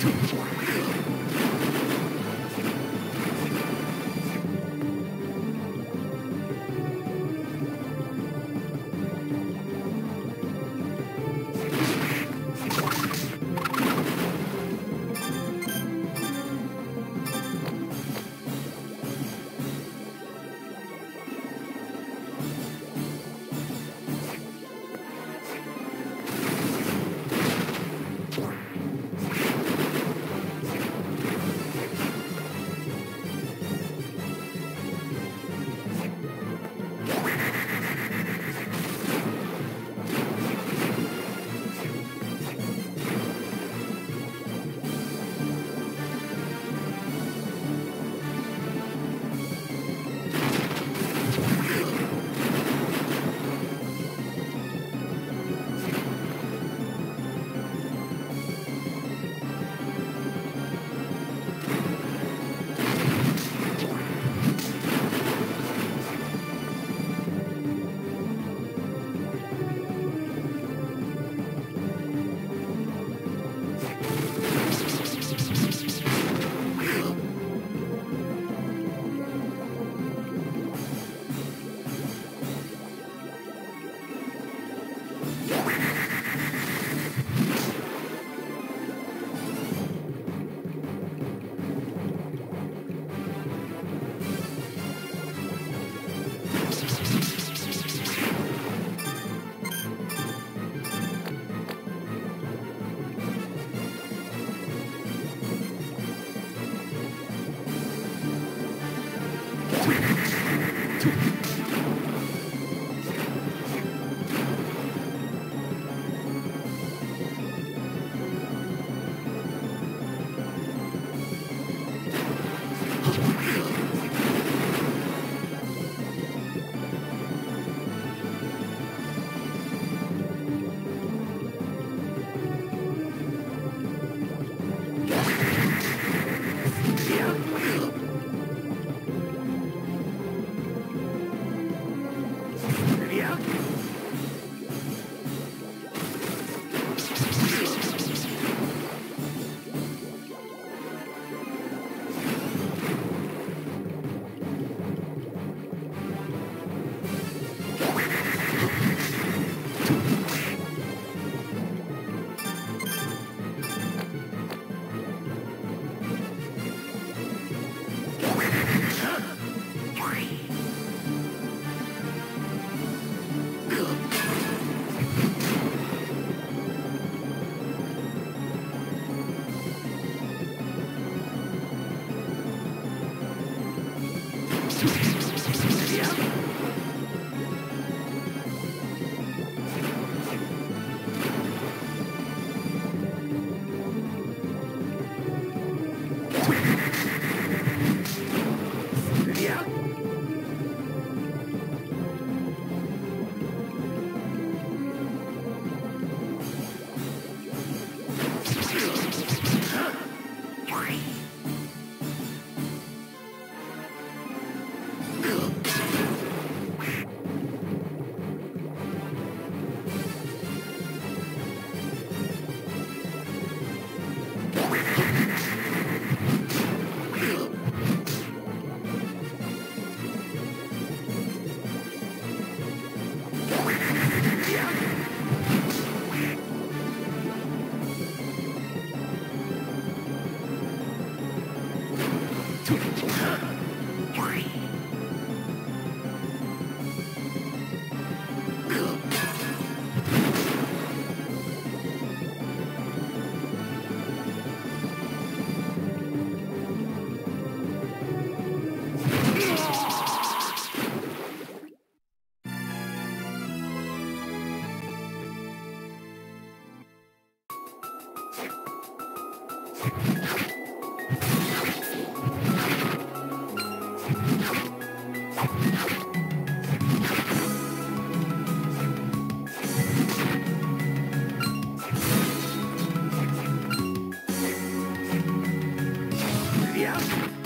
to fulfill. Yeah.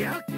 Yeah.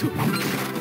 too.